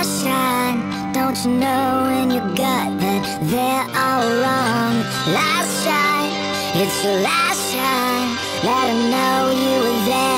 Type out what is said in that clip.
Shine. Don't you know in your gut that they're all wrong? Last shine. It's your last shine. Let them know you were there